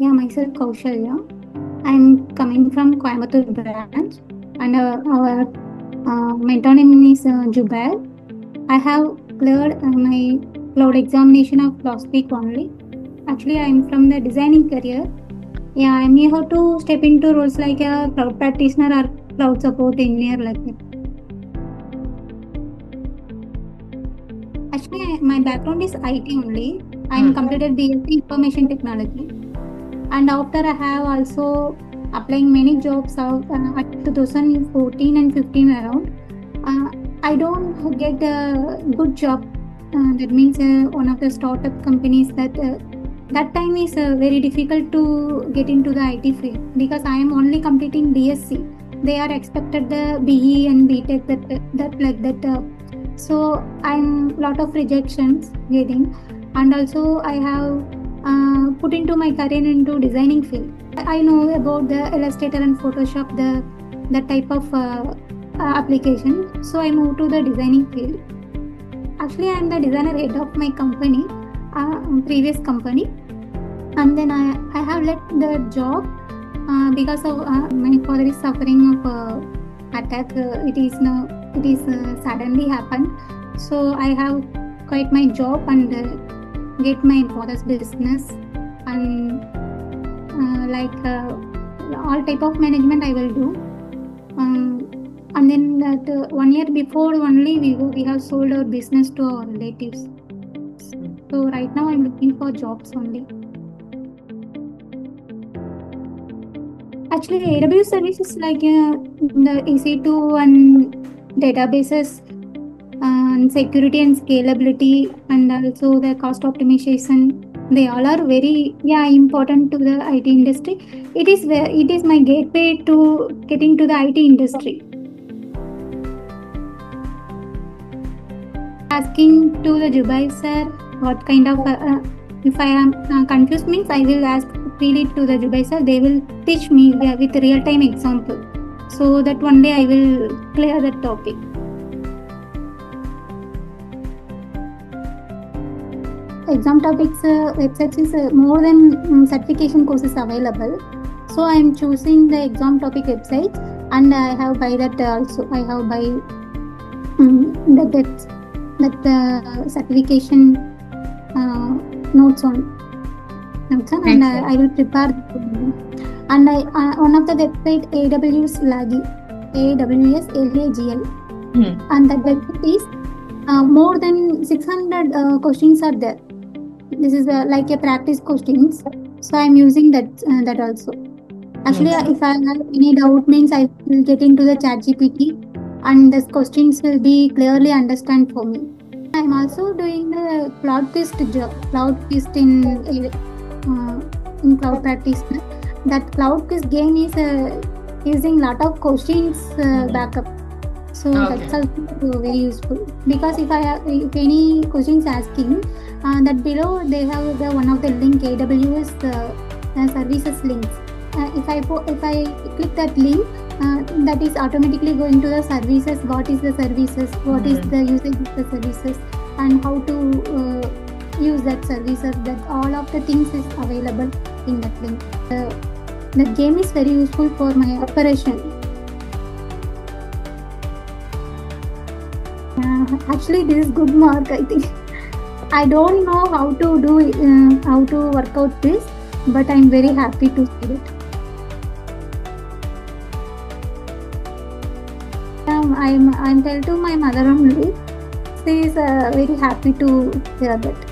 Yeah, myself Kowsalya. I'm coming from Coimbatore branch, and uh, our uh, mentor name is uh, Jubair. I have cleared uh, my cloud examination of last week only. Actually, I'm from the designing career. Yeah, I'm here to step into roles like a cloud practitioner or cloud support engineer like that. Actually, my background is IT only. I'm Hmm. completed BSc Information Technology, and after I have also applying many jobs out uh, at 2014 and 15 around. Uh, I don't get a good job. Uh, that means uh, one of the startup companies that uh, that time is uh, very difficult to get into the IT field because I am only completing BSc. They are expected the BE and BTech that that like that. So I'm lot of rejections getting, and also I have uh, put into my career into designing field. I know about the Illustrator and Photoshop, the that type of uh, uh, application. So I moved to the designing field. Actually, I am the designer head of my company, uh, previous company, and then I I have left the job uh, because of uh, my father is suffering of attack. It is no, it is suddenly happened. So I have quit my job and get my father's business and uh, like uh, all type of management I will do. Um, and then that uh, one year before only we we have sold our business to our relatives. So right now I'm looking for jobs only. Actually, AWS services like uh, the EC2 and databases and security and scalability and also the cost optimization they all are very yeah important to the IT industry. It is where it is my gateway to getting to the IT industry. Asking to the Jubair sir what kind of uh, uh, if I am uh, confused means I will ask feel it to the Jubair sir. They will teach me with real time example so that one day I will clear that topic. Exam topics uh, websites is uh, more than um, certification courses available. So i am choosing the exam topic websites and i have buy that also i have buy um, that that, that uh, certification uh, notes on. Notes on and. I, I will prepare. And i uh, one of the website aws lagi aws lagl Hmm. and that website is uh, more than 600 uh, questions are there this is uh, like a practice questions so i'm using that uh, that also actually Okay. if i have any doubt means i will get into the chat gpt and the questions will be clearly understand for me i'm also doing the cloud quest job cloud quest in uh, in cloud practice that cloud quest game is uh, using lot of questions uh, Mhm. backup so Okay. that's also very useful because if I have, if any questions asking, uh, that below they have the one of the link AWS uh, services links. Uh, if I po- if I click that link, uh, that is automatically going to the services. What is the services? What is Mhm. the usage of the services? And how to uh, use that services? That all of the things is available in that link. The game is very useful for my operation. Actually, this is good mark. I think I don't know how to do uh, how to work out this, but I'm very happy to see it. Um, I'm I'm tell to my mother only. She is uh, very happy to hear that.